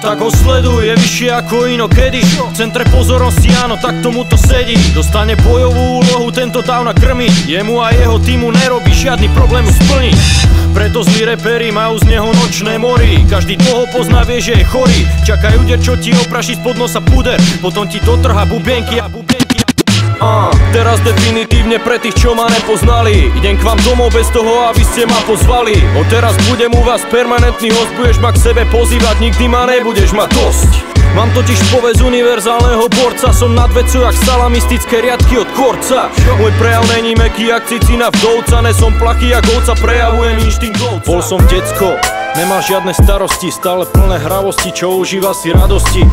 tak ho sleduj, je vyššie ako inokedy V centre pozornosti áno, tak tomu to sedí. Dostane bojovú úlohu, tento dávna krmi. Jemu a jeho týmu nerobí žiadny problém ju splniť Preto zlí repery majú z neho nočné mory. Každý toho pozná, vie, že je chorý. Čakajú der, čo ti opraší spod nosa puder. Potom ti dotrhá bubienky a bubienky teraz definitívne pre tých, čo ma nepoznali. Idem k vám domov bez toho, aby ste ma pozvali. Od teraz budem u vás permanentný host Budeš ma k sebe pozývať, nikdy ma nebudeš mať dosť. Mám totiž povez univerzálneho borca Som nad vecou jak salamistické riadky od korca. Môj prejav není meký jak cicina vdovca Nesom plachý jak ovca, prejavujem inštinkt Bol som decko, Nemá žiadne starosti, stále plné hravosti, čo užíva si radosti.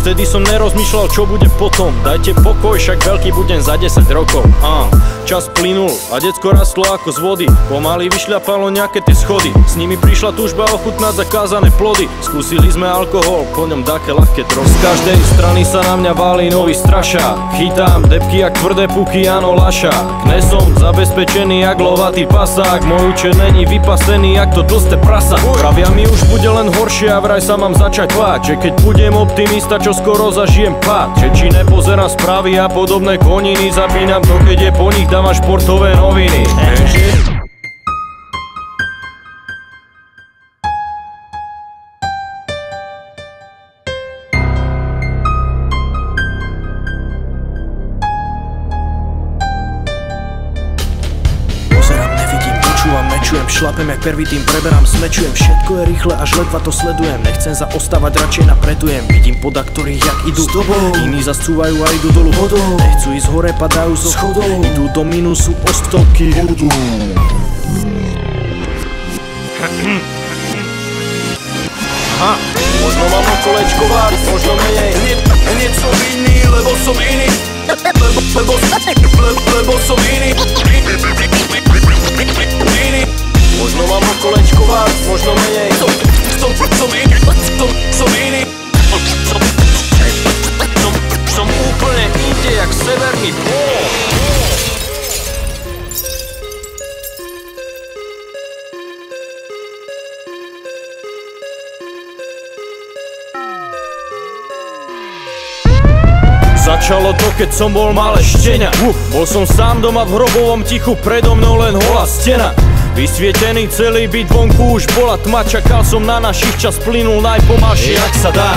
Vtedy som nerozmýšľal, čo bude potom. Dajte pokoj, však veľký budem za 10 rokov. A, Čas plynul a decko rastlo ako z vody. Pomaly vyšľapalo nejaké tie schody. S nimi prišla túžba ochutnať zakázané plody. Skúsili sme alkohol, po ňom také ľahké tros Z každej strany sa na mňa válí nový straša Chytám depky jak tvrdé puky, áno laša. Knesom zabezpečený jak lovatý pasák. Môj účet není vypasený jak to tlsté prasa Pravia mi už bude len horšie a vraj sa mám začať báť Že keď budem optimista, čo skoro zažijem pád. Že či nepozerám správy a podobné koniny Zapínam to, keď je po nich, dávam športové noviny Počujem, šlapem jak prvý tým, preberám, smečujem Všetko je rýchle, až ledva to sledujem. Nechcem zaostávať, radšej napredujem. Vidím poda, ktorých jak idú. S tobou. Iní zascúvajú a idú dolu. Vodou Nechcú ísť hore, padajú zo schodov Idú do minusu o stovky. Aha, možno mám kolečko vár, možno menej Hneď, Začalo to, keď som bol malé štenia. Bol som sám doma v hrobovom tichu, predo mnou len holá stena. Vysvietený celý byt vonku už bola tma Čakal som na našich čas plynul najpomalšie, jak sa dá.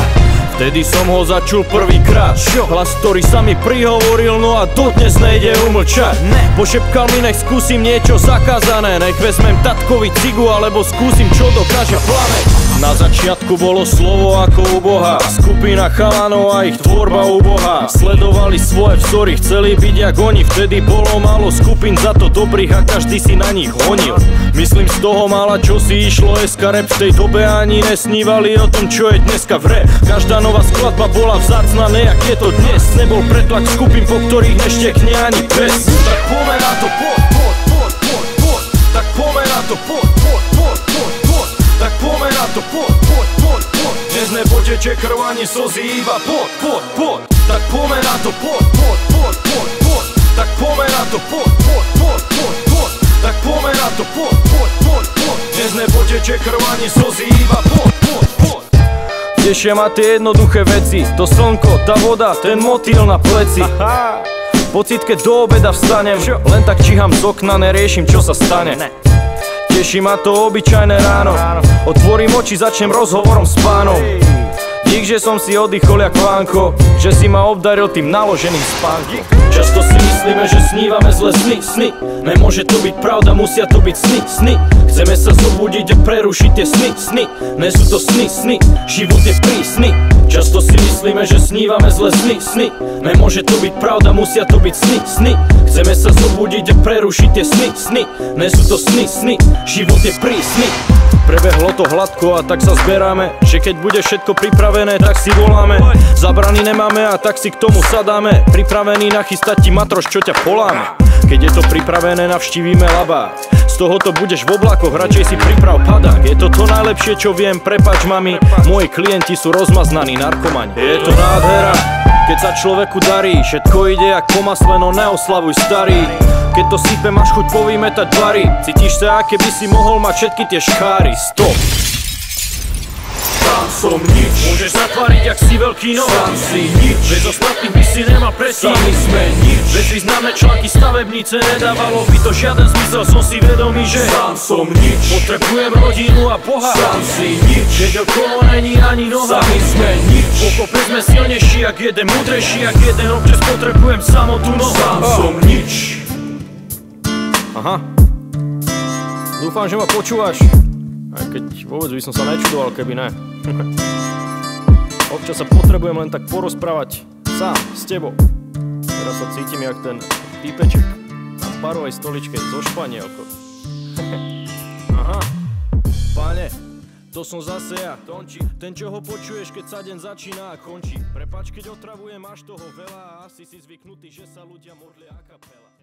Vtedy som ho začul prvýkrát Hlas, ktorý sa mi prihovoril, no a dodnes nejde umlčať. Ne. Pošepkal mi, nech skúsim niečo zakázané. Nech vezmem tatkovi cigu, alebo skúsim, čo dokáže plameť na začiatku bolo slovo ako u Boha Skupina chalanov a ich tvorba u Boha. Sledovali svoje vzory, chceli byť jak oni Vtedy bolo málo skupín za to dobrých a každý si na nich honil. Myslím z toho mala čo si išlo SK rap V tej dobe ani nesnívali o tom čo je dneska v re Každá nová skladba bola vzácna, nejak je to dnes. Nebol pretlak skupín, po ktorých neštekne ani pes. Tak poďme na to, poď, poď, poď, poď, poď. Tak poďme na to, poď, poď, poď Tak poďme na to, poď, poď, poď, poď. Dnes nepoteče krv ani slzy, iba poď, poď, poď. Tak poďme na to, poď, poď, poď, poď, poď. Tak poďme na to, poď, poď, poď, poď, poď. Tak poďme na to, poď, poď, poď, poď. Dnes nepoteče krv ani slzy, iba poď, poď, poď. Tešia ma tie jednoduché veci. To slnko, tá voda, ten motýl na pleci. Pocit, keď do obeda vstanem Len tak číham z okna, neriešim, čo sa stane Teší ma to obyčajné ráno. Otvorím oči, začnem rozhovorom s pánom. Dík, že som si oddychol jak vánko Že si ma obdaril tým naloženým spánkom. Často si myslíme, že snívame zle sny, sny. Nemôže to byť pravda, musia to byť sny, sny. Chceme sa zobudiť a prerušiť tie sny, sny. Ne sú to sny, sny, život je prísny. Často si myslíme, že snívame zle sny, sny. Nemôže to byť pravda, musia to byť sny, sny. Chceme sa zobudiť a prerušiť tie sny, sny. Ne sú to sny, sny, život je prísny. Prebehlo to hladko a tak sa zberáme Že keď bude všetko pripravené, tak si voláme. Zabrany nemáme a tak si k tomu sadáme. Pripravený nachystať ti matroš, čo ťa poláme? Keď je to pripravené, navštívime labá Z tohoto budeš v oblakoch, radšej si priprav padák. Je to to najlepšie, čo viem, prepač mami. Moji klienti sú rozmaznaní narkomani. Je to nádhera keď sa človeku darí, všetko ide jak po masle, no neoslavuj starý. Keď to sype, máš chuť povymetať dvary Cítiš sa, aké by si mohol mať všetky tie škáry. Stop! Som nič. Môžeš zatvariť, ak si veľký no Sám si nič. Bez ostatných by si nemal predtým. Sami sme nič. Bez významné články stavebnice nedávalo by to žiaden zmysel. Som si vedomý, že Sám som nič. potrebujem rodinu a Boha. Sám si nič. Keď okolo není ani noha. Sami sme nič. Pokope sme silnejší, ak jeden múdrejší, ak jeden občas potrebujem samotu. No. Sám som nič. Aha. Dúfam, že ma počúvaš. Aj keď vôbec by som sa nečudoval, keby ne. Občas sa potrebujem len tak porozprávať sám, s tebou. Teraz sa cítim jak ten typeček na parovej stoličke zo Španielko. Aha. Páne, to som zase ja, Tonči. Ten, čo ho počuješ, keď sa deň začína a končí. Prepač, keď otravujem až toho veľa a asi si zvyknutý, že sa ľudia modlia a kapela.